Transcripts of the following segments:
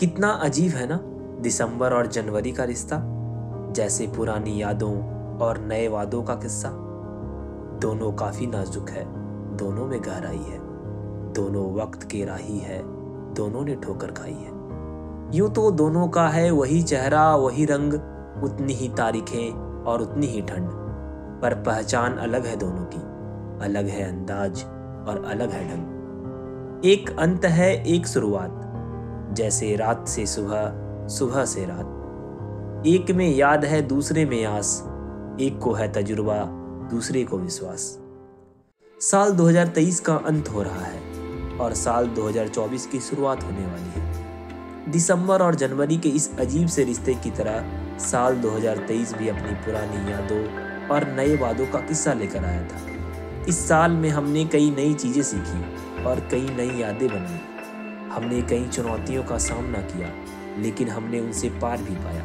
कितना अजीब है ना, दिसंबर और जनवरी का रिश्ता, जैसे पुरानी यादों और नए वादों का किस्सा। दोनों काफ़ी नाजुक है, दोनों में गहराई है, दोनों वक्त के राही है, दोनों ने ठोकर खाई है। यूँ तो दोनों का है वही चेहरा, वही रंग, उतनी ही तारीखें और उतनी ही ठंड। पर पहचान अलग है दोनों की, अलग है अंदाज और अलग है ढंग। एक अंत है, एक शुरुआत जैसे रात से सुबह सुबह से रात। एक में याद है, दूसरे में आस। एक को है तजुर्बा, दूसरे को विश्वास। साल 2023 का अंत हो रहा है और साल 2024 की शुरुआत होने वाली है। दिसंबर और जनवरी के इस अजीब से रिश्ते की तरह साल 2023 भी अपनी पुरानी यादों और नए वादों का किस्सा लेकर आया था। इस साल में हमने कई नई चीज़ें सीखी और कई नई यादें बनाई हमने कई चुनौतियों का सामना किया, लेकिन हमने उनसे पार भी पाया।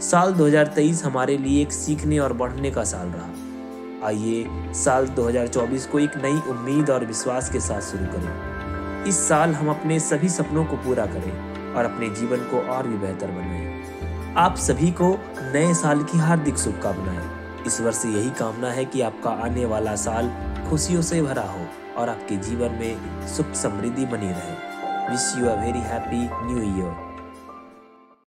साल 2023 हमारे लिए एक सीखने और बढ़ने का साल रहा। आइए, साल 2024 को एक नई उम्मीद और विश्वास के साथ शुरू करें। इस साल हम अपने सभी सपनों को पूरा करें और अपने जीवन को और भी बेहतर बनाएँ। आप सभी को नए साल की हार्दिक शुभकामनाएँ। इस वर्ष यही कामना है कि आपका आने वाला साल खुशियों से भरा हो और आपके जीवन में सुख समृद्धि बनी रहे। Wish you a very happy new year.